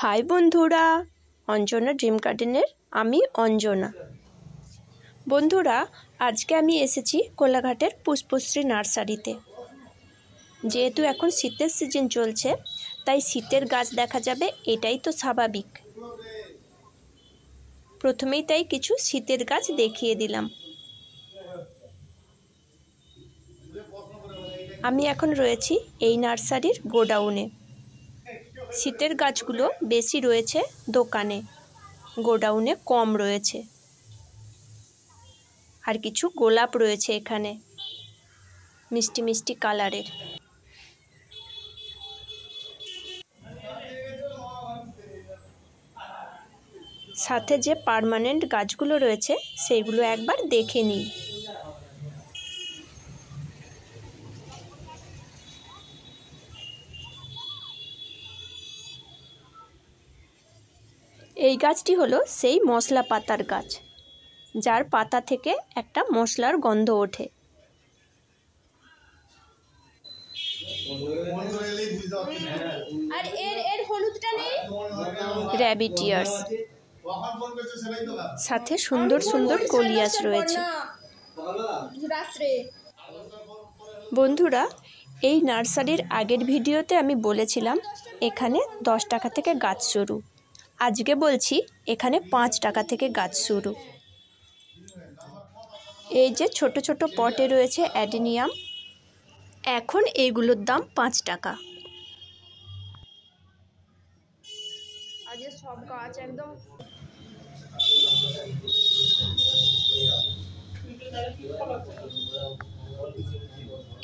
High বন্ধুরা, Anjana dream গার্ডেনের, আমি অঞ্জনা। বন্ধুরা, আজকে আমি এসেছি কোলাঘাটের পুষ্পশ্রী নার্সারিতে। যেহেতু এখন শীতের সিজন চলছে, তাই শীতের গাছ দেখা যাবে, এটাই তো স্বাভাবিক। প্রথমেই তাই কিছু শীতের গাছ দেখিয়ে দিলাম। আমি এখন রয়েছি এই নার্সারির গোডাউনে। শীতের গাছগুলো বেশি রয়েছে দোকানে, গোডাউনে কম রয়েছে। আর কিছু গোলাপ রয়েছে এখানে, মিষ্টি মিষ্টি কালারের। সাথে যে পার্মানেন্ট গাছগুলো রয়েছে, সেইগুলো একবার দেখে নিই। এই গাছটি হলো সেই মশলা পাতার গাছ যার পাতা থেকে একটা মশলার গন্ধ ওঠে। আর এর এর হলুদটা নেই? র্যাবিট সাথে সুন্দর সুন্দর কলিয়াস রয়েছে। বন্ধুরা এই নার্সারির আগের ভিডিওতে আমি বলেছিলাম এখানে দশ টাকা থেকে গাছ শুরু। আজকে বলছি এখানে পাঁচ টাকা থেকে গাছ শুরু। এই যে ছোট ছোট পটে রয়েছে অ্যাডেনিয়াম, এখন এইগুলোর দাম পাঁচ টাকা। একদম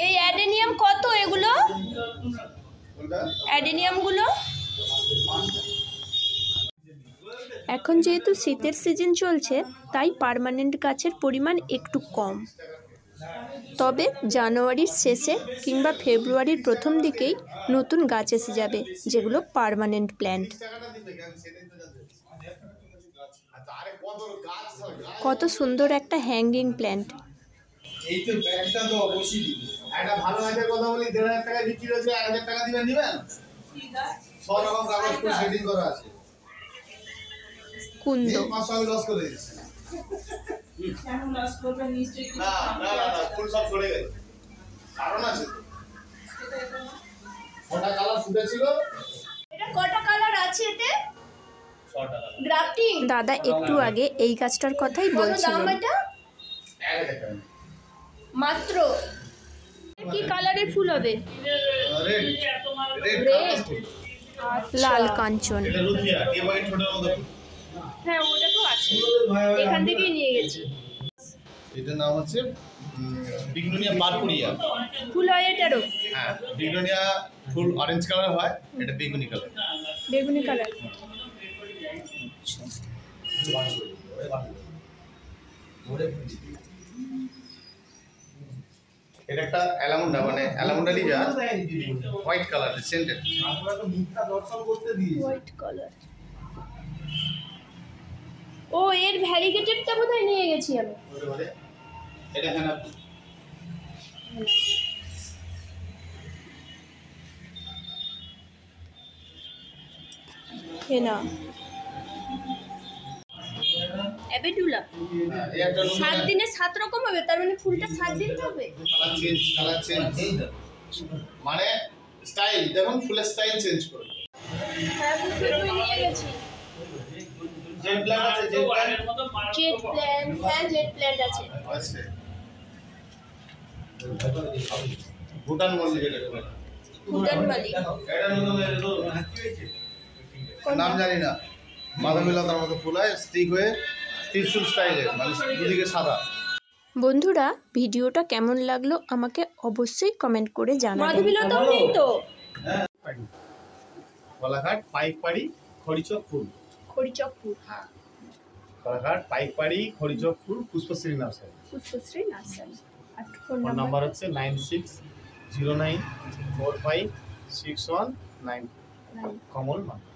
এই অ্যাডেনিয়াম কত এগুলো? অ্যাডেনিয়ামগুলো? এখন যেহেতু শীতের সিজন চলছে তাই পারমানেন্ট গাছের পরিমাণ একটু কম। তবে জানুয়ারির শেষে কিংবা ফেব্রুয়ারির প্রথম দিকেই নতুন গাছ এসে যাবে যেগুলো পারমানেন্ট প্ল্যান্ট কত সুন্দর একটা হ্যাঙ্গিং প্ল্যান্ট এই তো ব্যাগটা তো অবশ্যই দিবি। একটা ভালো গাছের কথা বলি দেড় হাজার টাকা বিক্রি হচ্ছে এক হাজার টাকা দিবেন দিবেন সব রকম কাগজ সেটিং করা আছে। কুন্দ। দাদা একটু আগে এই গাছটার কথাই বলছিলেন টাকা মাত্র। কি কালারের ফুল হবে? Red? লাল কাঞ্চন। হ্যাঁ ওটা তো আছে। এখান থেকেই নিয়ে গেছি। এটার নাম হচ্ছে বিগনোনিয়া পারপুরিয়া ফুল হয় এটারও? হ্যাঁ বিগনোনিয়া ফুল অরেঞ্জ কালার হয় এটা বেগুনি কালার বেগুনি কালার এটা একটা অ্যালামুন্ডা মানে allamanda Liza white colour scented white colour ও এর ভ্যারিগেটেডটা বোধহয় নিয়ে গেছি আমি। এটা হ্যাঁ হেনা অ্যাবেডুলা সাত দিনে সাত রকম হবে তার মানে ফুলটা সাত দিন হবে? কালার চেঞ্জ মানে স্টাইল দেখুন ফুলের স্টাইল চেঞ্জ করে হ্যাঁ ফুল নিয়ে গেছি। জেড প্ল্যান আছে জেড প্ল্যান জেট প্ল্যান হ্যাঁ জেট প্ল্যান আছে। আছে। ভুটান মল্লি যেটা বলে। ভুটান মালি এটা নতুন। নাম জানি না। মাধবীলতার মতো ফুল হয় স্টিক হয়ে ত্রিশুল স্টাইলের মানে দুদিকে সাদা। বন্ধুরা ভিডিওটা কেমন লাগল আমাকে অবশ্যই কমেন্ট করে জানাবেন। মাধবীলতাও নেই তো। কলাঘাট পাইকপাড়ি খড়িচক ফুল। খড়িচক ফুল হ্যাঁ। কলাঘাট পাইকপাড়ি খড়িচক ফুল পুষ্পশ্রী নার্সারি। পুষ্পশ্রী নার্সারি। আর ফোন নাম্বার? হচ্ছে nine six zero nine four five six one nine. Kamal Manna.